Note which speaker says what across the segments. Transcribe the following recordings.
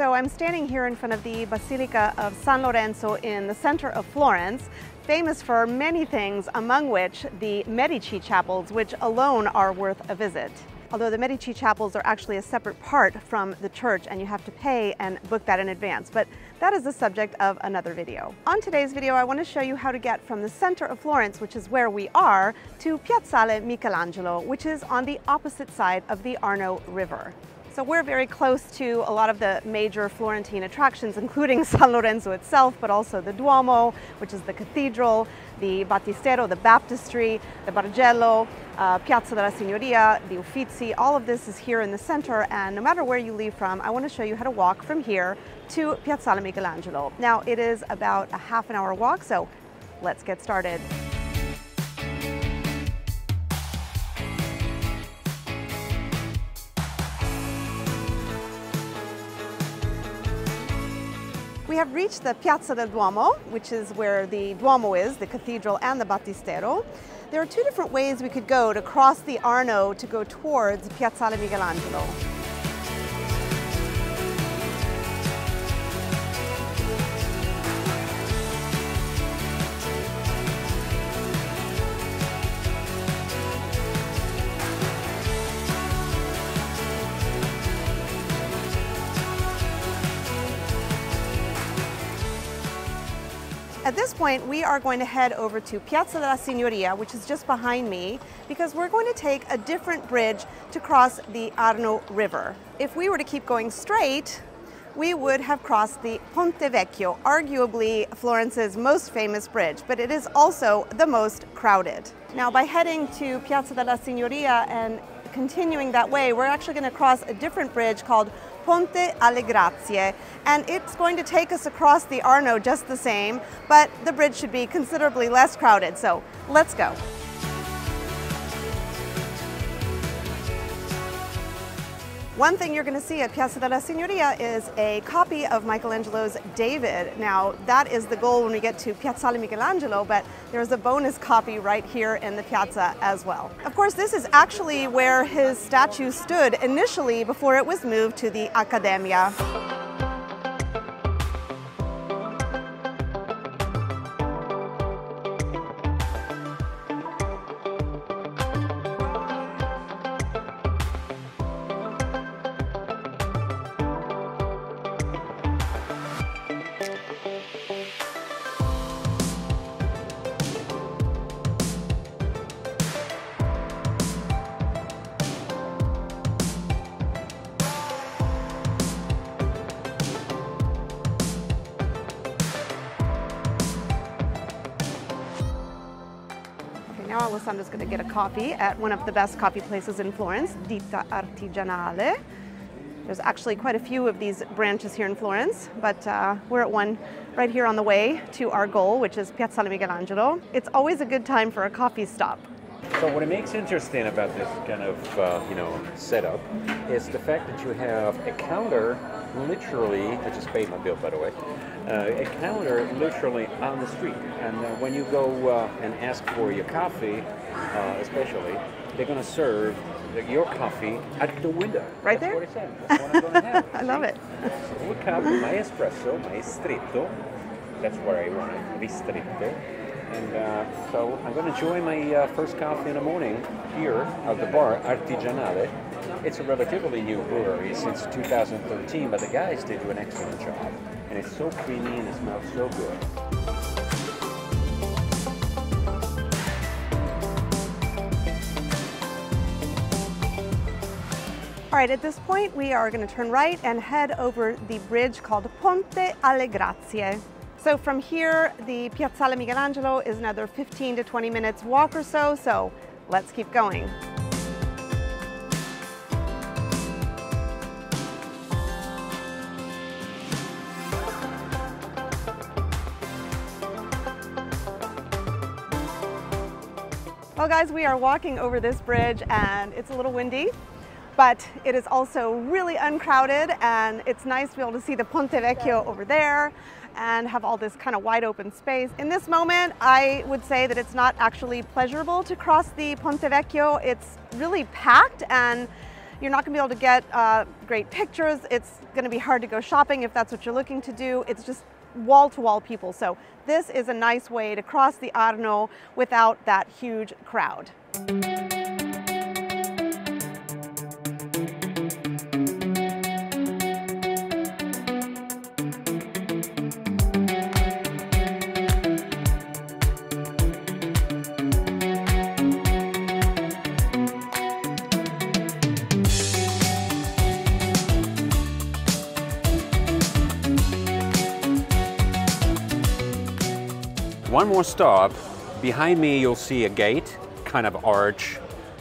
Speaker 1: So I'm standing here in front of the Basilica of San Lorenzo in the center of Florence, famous for many things, among which the Medici chapels, which alone are worth a visit. Although the Medici chapels are actually a separate part from the church and you have to pay and book that in advance, but that is the subject of another video. On today's video, I want to show you how to get from the center of Florence, which is where we are, to Piazzale Michelangelo, which is on the opposite side of the Arno River. So we're very close to a lot of the major Florentine attractions, including San Lorenzo itself, but also the Duomo, which is the cathedral, the Battistero, the baptistry, the Bargello, uh, Piazza della Signoria, the Uffizi, all of this is here in the center. And no matter where you leave from, I want to show you how to walk from here to Piazzale Michelangelo. Now it is about a half an hour walk, so let's get started. We have reached the Piazza del Duomo, which is where the Duomo is, the cathedral and the Battistero. There are two different ways we could go to cross the Arno to go towards Piazzale Michelangelo. At this point, we are going to head over to Piazza della Signoria, which is just behind me, because we're going to take a different bridge to cross the Arno River. If we were to keep going straight, we would have crossed the Ponte Vecchio, arguably Florence's most famous bridge, but it is also the most crowded. Now, by heading to Piazza della Signoria and continuing that way, we're actually going to cross a different bridge called Ponte alle Grazie, and it's going to take us across the Arno just the same, but the bridge should be considerably less crowded, so let's go. One thing you're going to see at Piazza della Signoria is a copy of Michelangelo's David. Now, that is the goal when we get to Piazzale Michelangelo, but there's a bonus copy right here in the piazza as well. Of course, this is actually where his statue stood initially before it was moved to the Accademia. Now Alessandro's going to get a coffee at one of the best coffee places in Florence, Ditta Artigianale. There's actually quite a few of these branches here in Florence, but uh, we're at one right here on the way to our goal, which is Piazzale Michelangelo. It's always a good time for a coffee stop.
Speaker 2: So what it makes interesting about this kind of uh, you know setup is the fact that you have a counter literally, I just paid my bill by the way, uh, a counter literally on the street. And uh, when you go uh, and ask for your coffee, uh, especially, they're going to serve your coffee at the window.
Speaker 1: Right
Speaker 2: That's
Speaker 1: there?
Speaker 2: That's what I'm going to have.
Speaker 1: I love it.
Speaker 2: So a cup, my espresso, my stretto. That's what I want, ristretto. And uh, so I'm going to enjoy my uh, first coffee in the morning here at the bar Artigianale. It's a relatively new brewery since 2013, but the guys did do an excellent job. And it's so creamy and it smells so good.
Speaker 1: All right, at this point, we are going to turn right and head over the bridge called Ponte alle Grazie. So from here, the Piazzale Michelangelo is another 15 to 20 minutes walk or so, so let's keep going. Well guys, we are walking over this bridge and it's a little windy, but it is also really uncrowded and it's nice to be able to see the Ponte Vecchio over there and have all this kind of wide open space. In this moment, I would say that it's not actually pleasurable to cross the Ponte Vecchio. It's really packed and You're not going to be able to get uh, great pictures. It's going to be hard to go shopping if that's what you're looking to do. It's just wall to wall people. So this is a nice way to cross the Arno without that huge crowd.
Speaker 2: One more stop. Behind me, you'll see a gate, kind of arch,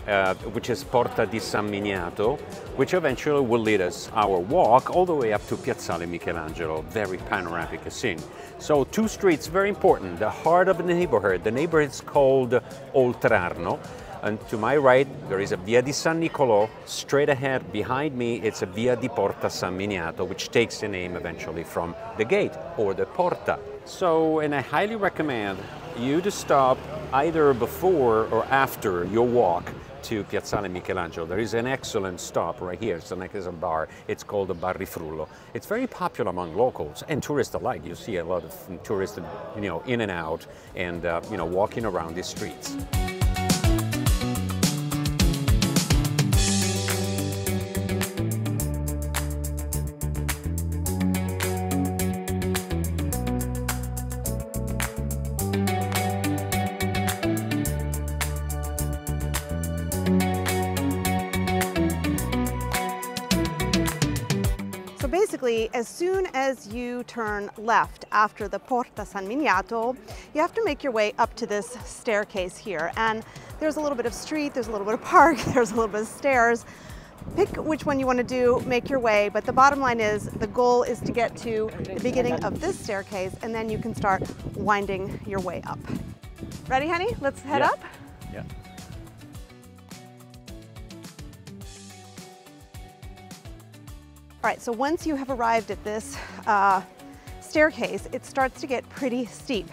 Speaker 2: uh, which is Porta di San Miniato, which eventually will lead us our walk all the way up to Piazzale Michelangelo. Very panoramic scene. So two streets, very important. The heart of the neighborhood. The neighborhood is called Oltrarno. And to my right, there is a Via di San Nicolò. Straight ahead, behind me, it's a Via di Porta San Miniato, which takes the name eventually from the gate or the Porta. So, and I highly recommend you to stop either before or after your walk to Piazzale Michelangelo. There is an excellent stop right here. It's an excellent bar. It's called the Bar Rifrullo. It's very popular among locals and tourists alike. You see a lot of tourists, you know, in and out and, uh, you know, walking around these streets.
Speaker 1: Basically, as soon as you turn left after the Porta San Miniato, you have to make your way up to this staircase here. And there's a little bit of street, there's a little bit of park, there's a little bit of stairs. Pick which one you want to do, make your way, but the bottom line is the goal is to get to the beginning of this staircase and then you can start winding your way up. Ready, honey? Let's head
Speaker 2: yeah.
Speaker 1: up. All right, so once you have arrived at this uh, staircase, it starts to get pretty steep.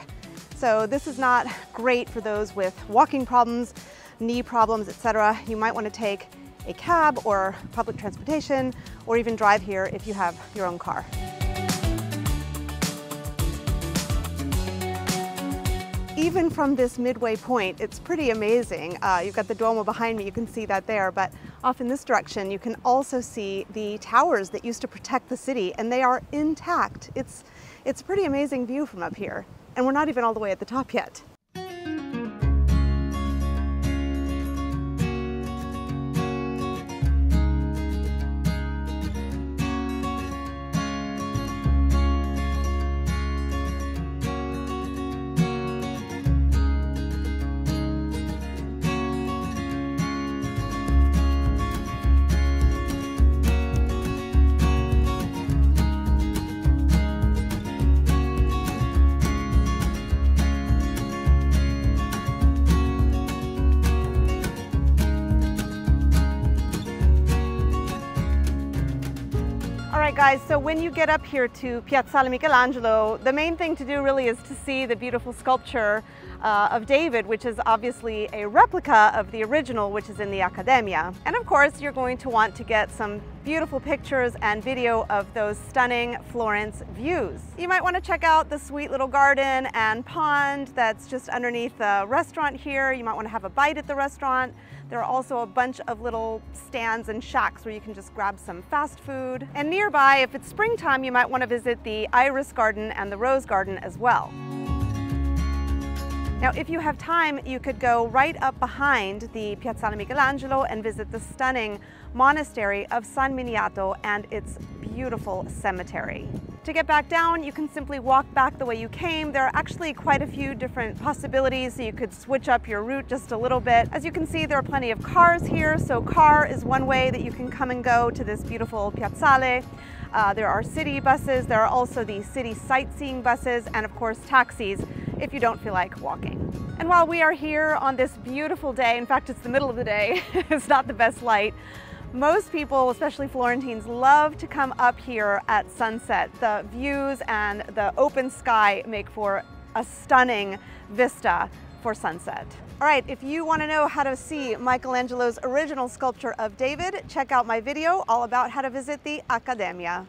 Speaker 1: So this is not great for those with walking problems, knee problems, etc. You might want to take a cab or public transportation or even drive here if you have your own car. even from this midway point, it's pretty amazing. Uh, you've got the Duomo behind me, you can see that there, but off in this direction, you can also see the towers that used to protect the city, and they are intact. It's, it's a pretty amazing view from up here, and we're not even all the way at the top yet. Guys, so when you get up here to Piazzale Michelangelo, the main thing to do really is to see the beautiful sculpture uh, of David, which is obviously a replica of the original, which is in the Accademia. And of course, you're going to want to get some beautiful pictures and video of those stunning Florence views. You might want to check out the sweet little garden and pond that's just underneath the restaurant here. You might want to have a bite at the restaurant. There are also a bunch of little stands and shacks where you can just grab some fast food. And nearby, if it's springtime, you might want to visit the Iris Garden and the Rose Garden as well. Now, if you have time, you could go right up behind the Piazzale Michelangelo and visit the stunning monastery of San Miniato and its beautiful cemetery. To get back down, you can simply walk back the way you came. There are actually quite a few different possibilities, so you could switch up your route just a little bit. As you can see, there are plenty of cars here, so car is one way that you can come and go to this beautiful piazzale. Uh, there are city buses, there are also the city sightseeing buses, and of course taxis if you don't feel like walking. And while we are here on this beautiful day, in fact it's the middle of the day, it's not the best light, most people, especially Florentines, love to come up here at sunset. The views and the open sky make for a stunning vista for sunset. All right, if you want to know how to see Michelangelo's original sculpture of David, check out my video all about how to visit the Accademia.